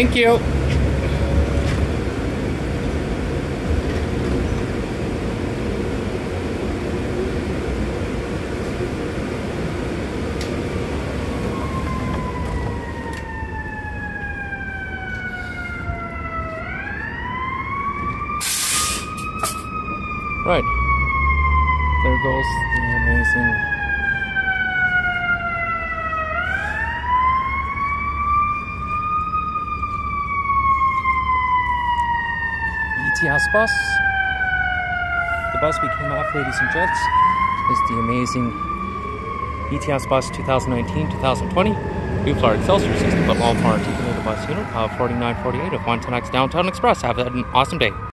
Thank you. Right. There goes the amazing ETS bus. The bus we came off, ladies and gents, is the amazing ETS bus 2019-2020. New Flyer Xcelsior 60 foot long power articulated bus unit, power uh, 4948 of 110X Downtown Express. Have an awesome day.